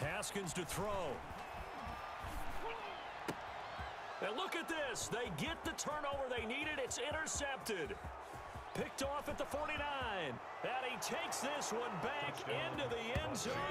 Haskins to throw. And look at this. They get the turnover they needed. It's intercepted. Picked off at the 49. And he takes this one back into the end zone,